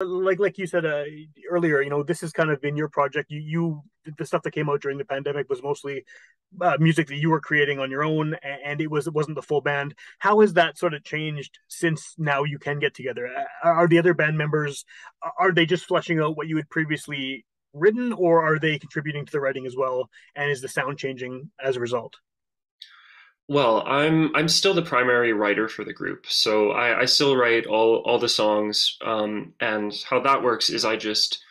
like like you said uh, earlier, you know, this has kind of been your project. You you the stuff that came out during the pandemic was mostly uh, music that you were creating on your own, and it was it wasn't the full band. How has that sort of changed since now you can get together? Are the other band members are they just fleshing out what you had previously written, or are they contributing to the writing as well? And is the sound changing as a result? Well, I'm I'm still the primary writer for the group, so I, I still write all all the songs. Um, and how that works is I just,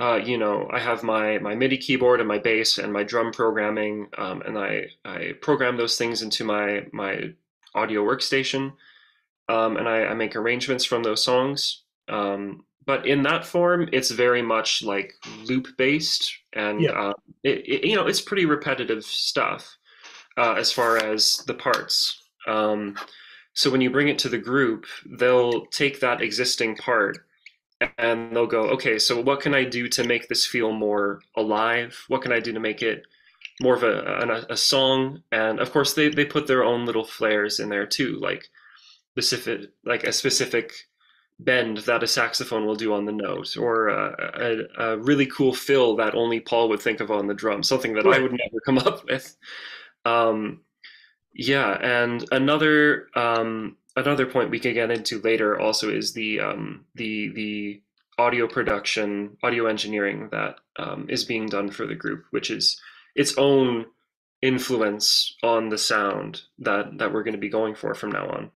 uh, you know, I have my my MIDI keyboard and my bass and my drum programming, um, and I I program those things into my my audio workstation, um, and I, I, make arrangements from those songs. Um, but in that form, it's very much like loop based, and yeah. uh, it, it, you know, it's pretty repetitive stuff uh, as far as the parts. Um, so when you bring it to the group, they'll take that existing part and they'll go, okay, so what can I do to make this feel more alive? What can I do to make it more of a, a, a song? And of course, they, they put their own little flairs in there too, like specific, like a specific bend that a saxophone will do on the note, or a, a, a really cool fill that only Paul would think of on the drum, something that right. I would never come up with. Um, yeah, and another um, another point we can get into later also is the um, the the audio production, audio engineering that um, is being done for the group, which is its own influence on the sound that that we're going to be going for from now on.